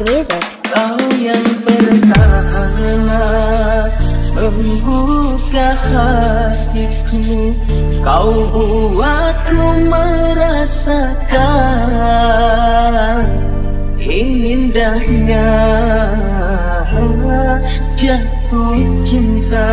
music. Kau yang pertama membuka hatiku Kau buatku merasakan Indahnya jatuh cinta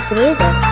house music.